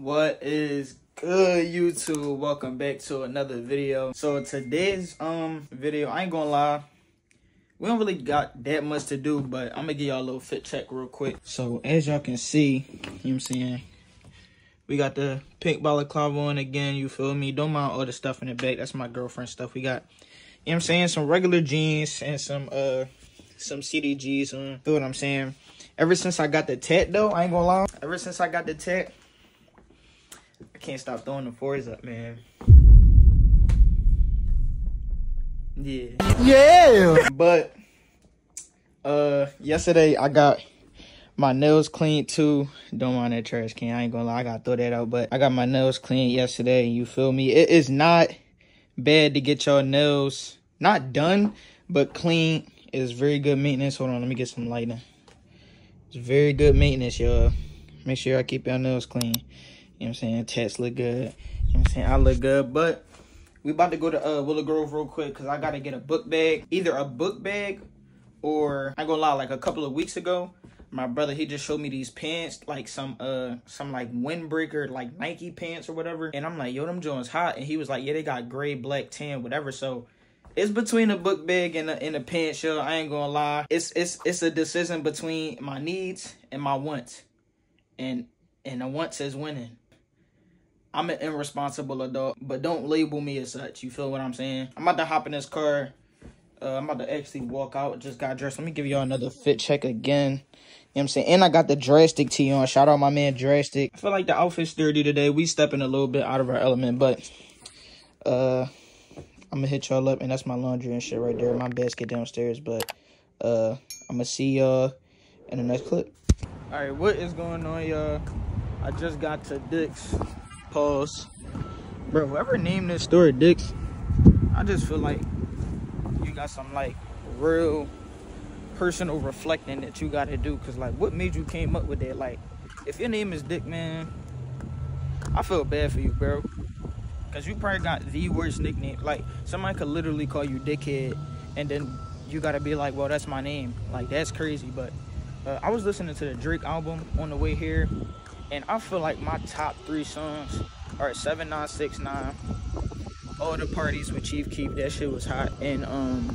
What is good YouTube? Welcome back to another video. So today's um video, I ain't gonna lie. We don't really got that much to do, but I'm gonna give y'all a little fit check real quick. So as y'all can see, you know what I'm saying? We got the pink balaclava on again, you feel me? Don't mind all the stuff in the back. That's my girlfriend stuff. We got, you know what I'm saying, some regular jeans and some uh some CDGs on. Feel what I'm saying? Ever since I got the tat though, I ain't gonna lie. Ever since I got the tat, I can't stop throwing the fours up, man. Yeah. Yeah. But uh yesterday I got my nails cleaned too. Don't mind that trash can. I ain't gonna lie, I gotta throw that out. But I got my nails cleaned yesterday. You feel me? It is not bad to get your nails not done, but clean. It's very good maintenance. Hold on, let me get some lighting. It's very good maintenance, y'all. Make sure I keep your nails clean. You know what I'm saying? Tats look good. You know what I'm saying? I look good. But we about to go to uh, Willow Grove real quick because I got to get a book bag. Either a book bag or, I ain't gonna lie, like a couple of weeks ago, my brother, he just showed me these pants, like some, uh, some like windbreaker, like Nike pants or whatever. And I'm like, yo, them joints hot. And he was like, yeah, they got gray, black, tan, whatever. So it's between a book bag and a, and a pants, yo. I ain't gonna lie. It's, it's, it's a decision between my needs and my wants. And, and the wants is winning. I'm an irresponsible adult, but don't label me as such. You feel what I'm saying? I'm about to hop in this car. Uh, I'm about to actually walk out. Just got dressed. Let me give y'all another fit check again. You know what I'm saying? And I got the drastic tee on. Shout out my man drastic. I feel like the outfit's dirty today. We stepping a little bit out of our element, but uh I'm gonna hit y'all up and that's my laundry and shit right there. My basket downstairs, but uh I'm gonna see y'all in the next clip. Alright, what is going on, y'all? I just got to Dick's. Pause. Bro, whoever named this store Dick's, I just feel like you got some like real personal reflecting that you gotta do. Cause like what made you came up with that? Like, if your name is Dick, man, I feel bad for you, bro. Cause you probably got the worst nickname. Like somebody could literally call you dickhead and then you gotta be like, well, that's my name. Like that's crazy. But uh, I was listening to the Drake album on the way here and I feel like my top three songs are 7969. All the parties with Chief Keef, that shit was hot. And um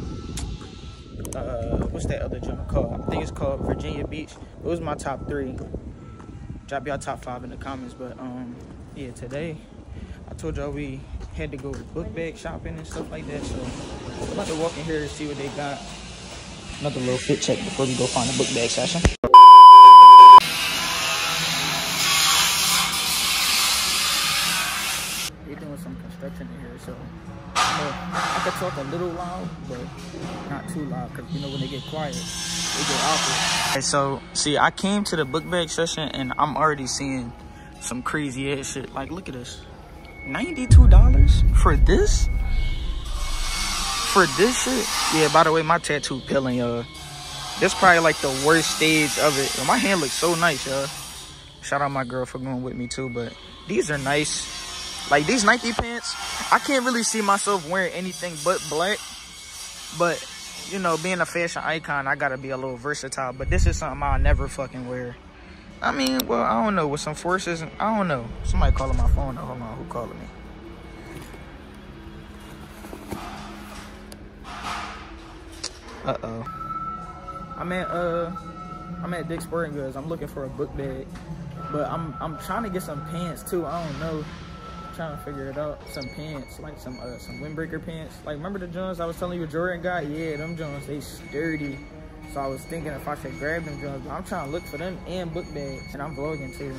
uh what's that other jump called? I think it's called Virginia Beach. It was my top three. Drop y'all top five in the comments. But um yeah, today I told y'all we had to go book bag shopping and stuff like that. So I'm about to walk in here to see what they got. Another little fit check before we go find a book bag session. They doing some construction in here, so I could talk a little loud, but not too loud, because you know when they get quiet, they get awkward. Okay, so see, I came to the book bag session, and I'm already seeing some crazy ass shit. Like, look at this, $92 for this? For this shit? Yeah, by the way, my tattoo peeling, y'all. This probably like the worst stage of it. My hand looks so nice, y'all. Shout out my girl for going with me too, but these are nice. Like these Nike pants, I can't really see myself wearing anything but black. But, you know, being a fashion icon, I gotta be a little versatile. But this is something I'll never fucking wear. I mean, well, I don't know. With some forces, I don't know. Somebody calling my phone. Hold on, who calling me? Uh-oh. I'm at, uh, I'm at Dick's Sporting Goods. I'm looking for a book bag. But I'm, I'm trying to get some pants, too. I don't know trying to figure it out. Some pants, like some uh, some windbreaker pants. Like remember the Jones I was telling you Jordan got? Yeah, them Jones they sturdy. So I was thinking if I should grab them Jones, but I'm trying to look for them in book bags, and I'm vlogging too.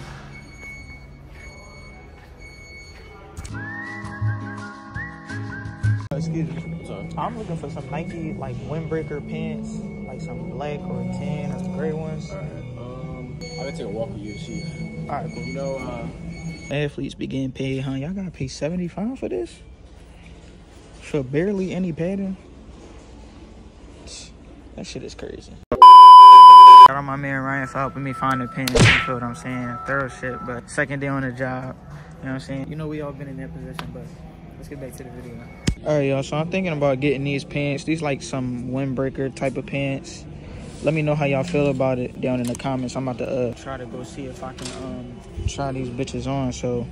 Excuse me. Sorry. I'm looking for some Nike like windbreaker pants, like some black or tan or some gray ones. All right. Um, I gotta take a walk with you, Chief. All right, cool. You know, uh, athletes be getting paid, huh? Y'all gotta pay 75 for this? For barely any padding? That shit is crazy. Shout out my man Ryan for helping me find the pants, you feel what I'm saying? Thorough shit, but second day on the job. You know what I'm saying? You know we all been in that position, but let's get back to the video. All right, y'all, so I'm thinking about getting these pants. These like some windbreaker type of pants. let me know how y'all feel about it down in the comments. I'm about to uh, try to go see if I can um, try these bitches on. So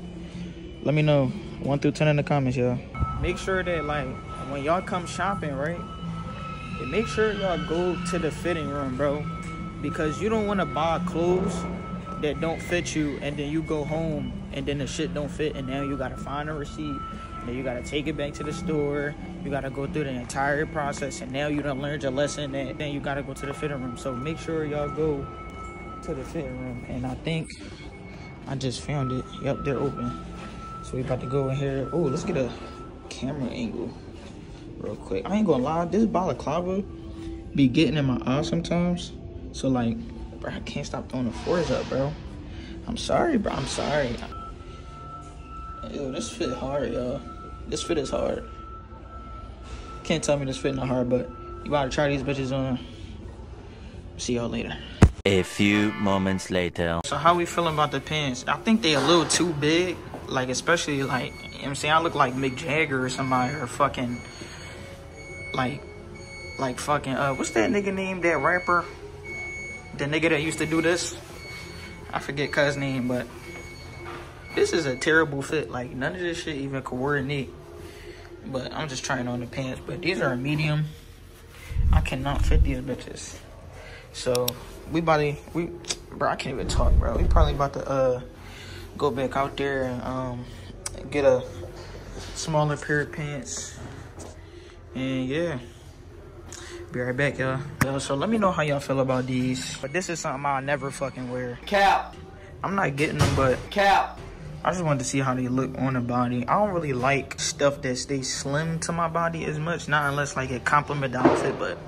let me know. 1 through 10 in the comments, y'all. Make sure that, like, when y'all come shopping, right? Make sure y'all go to the fitting room, bro. Because you don't want to buy clothes that don't fit you and then you go home and then the shit don't fit and now you gotta find a receipt then you gotta take it back to the store you gotta go through the entire process and now you done learned your lesson and then you gotta go to the fitting room. So make sure y'all go to the fitting room and i think i just found it. Yep they're open. So we about to go in here. Oh let's get a camera angle quick i ain't gonna lie this balaclava be getting in my eye sometimes so like bro. I can't stop throwing the fours up, bro. I'm sorry, bro. I'm sorry. Yo, this fit hard, y'all. This fit is hard. Can't tell me this fit not hard, but you gotta try these bitches on. See y'all later. A few moments later. So how we feeling about the pants? I think they a little too big. Like, especially, like, you know what I'm saying? I look like Mick Jagger or somebody, or fucking, like, like fucking, uh, what's that nigga name, that rapper? the nigga that used to do this. I forget cuz name, but this is a terrible fit. Like none of this shit even coordinate. But I'm just trying on the pants. But these are a medium. I cannot fit these bitches. So we about to we bro, I can't even talk, bro. We probably about to uh go back out there and um get a smaller pair of pants. And yeah. Be right back, y'all. Yo, so let me know how y'all feel about these. But this is something I'll never fucking wear. Cap. I'm not getting them, but Cap. I just wanted to see how they look on the body. I don't really like stuff that stays slim to my body as much, not unless like it complement the outfit, but you know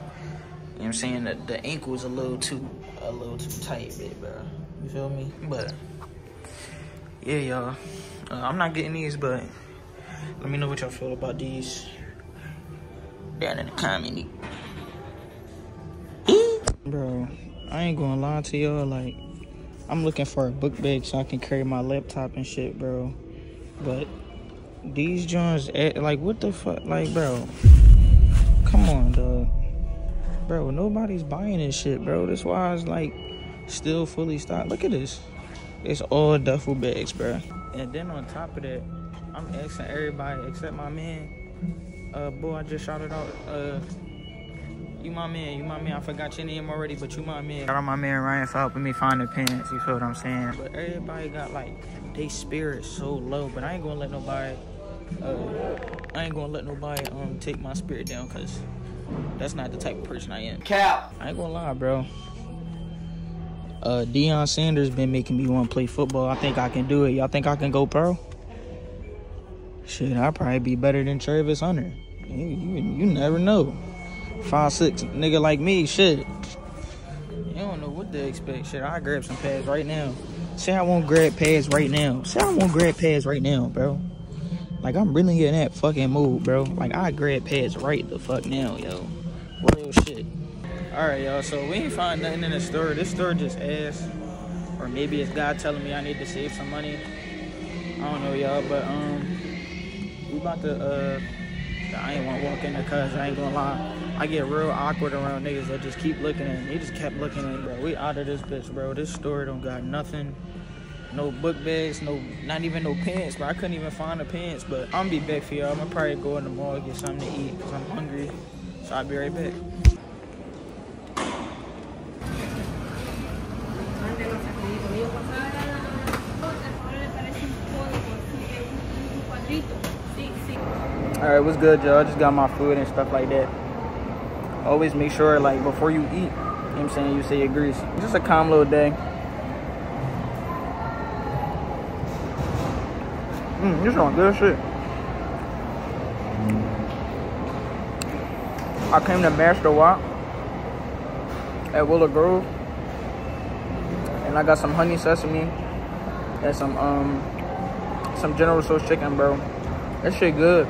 what I'm saying? The, the ankle is a little too, a little too tight, bit, bro. You feel me? But yeah, y'all. Uh, I'm not getting these, but let me know what y'all feel about these down in the comment. Bro, I ain't gonna lie to y'all. Like, I'm looking for a book bag so I can carry my laptop and shit, bro. But these joints, eh, like, what the fuck? Like, bro, come on, dog. Bro, nobody's buying this shit, bro. That's why it's like still fully stocked. Look at this. It's all duffel bags, bro. And then on top of that, I'm asking everybody except my man. Uh, boy, I just shouted out. Uh, you my man, you my man. I forgot your name already, but you my man. Shout out my man Ryan for helping me find the pants. You feel what I'm saying? But everybody got like they spirit so low, but I ain't gonna let nobody. Uh, I ain't gonna let nobody um take my spirit down, cause that's not the type of person I am. Cap. I ain't gonna lie, bro. Uh, Deion Sanders been making me want to play football. I think I can do it. Y'all think I can go pro? Shit, I'll probably be better than Travis Hunter. You, you, you never know. Five six nigga like me, shit. You don't know what to expect. Shit, I grab some pads right now. Say I won't grab pads right now. Say I won't grab pads right now, bro. Like I'm really in that fucking mood, bro. Like I grab pads right the fuck now, yo. Real shit. Alright, y'all. So we ain't find nothing in the store. This store just ass. Or maybe it's God telling me I need to save some money. I don't know, y'all. But um, we about to uh, I ain't want to walk in there cause I ain't gonna lie. I get real awkward around niggas that just keep looking at me. He just kept looking at me, bro. We out of this bitch, bro. This story don't got nothing. No book bags, no, not even no pants, bro. I couldn't even find the pants, but I'm gonna be back for y'all. I'm gonna probably go in the mall get something to eat because I'm hungry. So I'll be right back. All right, what's good, y'all? Just got my food and stuff like that. Always make sure, like, before you eat, you know what I'm saying, you say your grease. Just a calm little day. Mmm, this on good shit. I came to Master Wok at Willow Grove. And I got some honey sesame and some um some General Tso's chicken, bro. That shit good.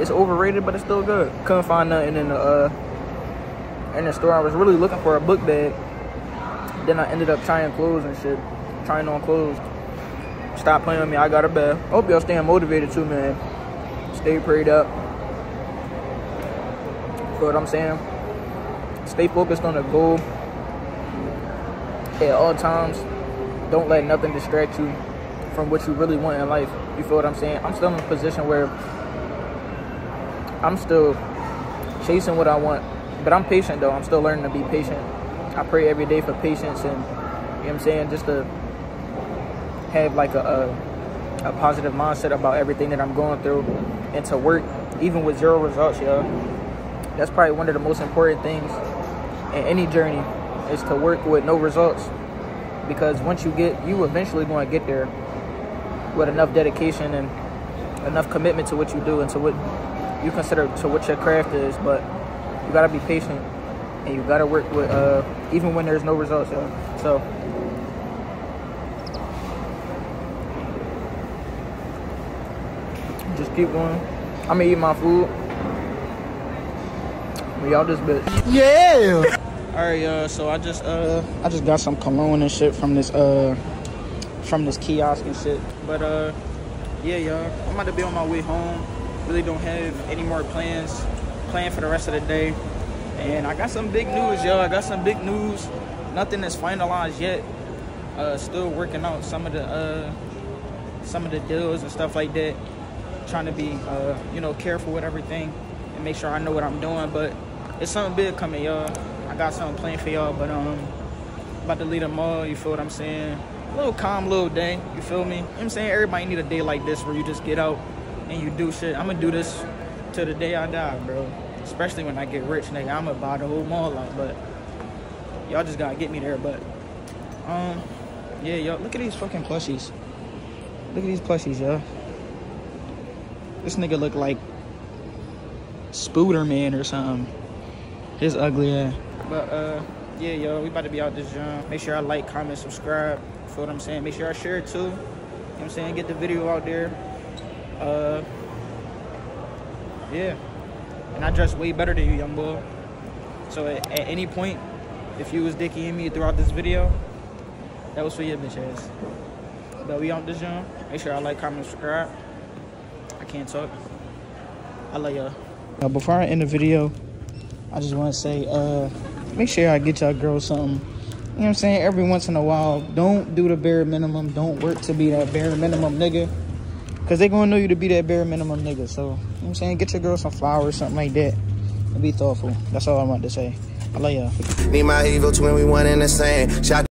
It's overrated, but it's still good. Couldn't find nothing in the uh in the store. I was really looking for a book bag. Then I ended up trying clothes and shit. Trying on clothes. Stop playing with me. I got a bag. Hope y'all staying motivated too, man. Stay prayed up. Feel what I'm saying? stay focused on the goal at all times. Don't let nothing distract you from what you really want in life. You feel what I'm saying? I'm still in a position where I'm still chasing what I want, but I'm patient though. I'm still learning to be patient. I pray every day for patience and you know what I'm saying, just to have like a, a, a positive mindset about everything that I'm going through and to work even with zero results, yo. That's probably one of the most important things in any journey is to work with no results because once you get you eventually going to get there with enough dedication and enough commitment to what you do and to what you consider to what your craft is but you got to be patient and you got to work with uh even when there's no results so just keep going i'm gonna eat my food we all this bitch Yeah. all right, uh, so I just uh I just got some cologne and shit from this uh from this kiosk and shit. But uh yeah, y'all, I'm about to be on my way home. Really don't have any more plans planned for the rest of the day. And I got some big news, y'all. I got some big news. Nothing that's finalized yet. Uh still working out some of the uh some of the deals and stuff like that. Trying to be uh, you know, careful with everything and make sure I know what I'm doing, but it's something big coming, y'all. I got something planned for y'all, but um, about to leave the mall. You feel what I'm saying? A little calm, little day. You feel me? You know I'm saying everybody need a day like this where you just get out and you do shit. I'm gonna do this till the day I die, bro. Especially when I get rich, nigga. I'm gonna buy the whole mall out, but y'all just gotta get me there. But um, yeah, yo, look at these fucking plushies. Look at these plushies, yo. This nigga look like Spooder Man or something. His ugly ass. But uh, yeah, yo, we about to be out this jump. Make sure I like, comment, subscribe. Feel what I'm saying? Make sure I share it too. You know what I'm saying? Get the video out there. Uh, yeah. And I dress way better than you, young boy. So at, at any point, if you was dickying me throughout this video, that was for your bitch ass. But we on this jump. Make sure I like, comment, subscribe. I can't talk. I love y'all. Uh, before I end the video, I just want to say, uh, make sure I get y'all girls something. You know what I'm saying? Every once in a while, don't do the bare minimum. Don't work to be that bare minimum nigga. Because they going to know you to be that bare minimum nigga. So, you know what I'm saying? Get your girl some flowers, something like that. And be thoughtful. That's all I want to say. I love y'all. My evil twin, we one and the same. Shot